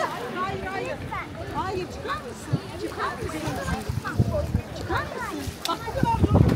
Hayır, hayır. Hayır, çıkar mısın? Çıkar mısın? Çıkar mısın? Bak bu kadar zor.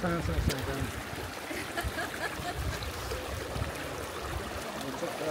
そうそうそう。ちょっと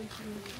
Thank you.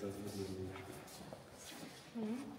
Сейчас буду.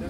O,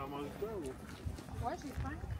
almost double. Was she fine?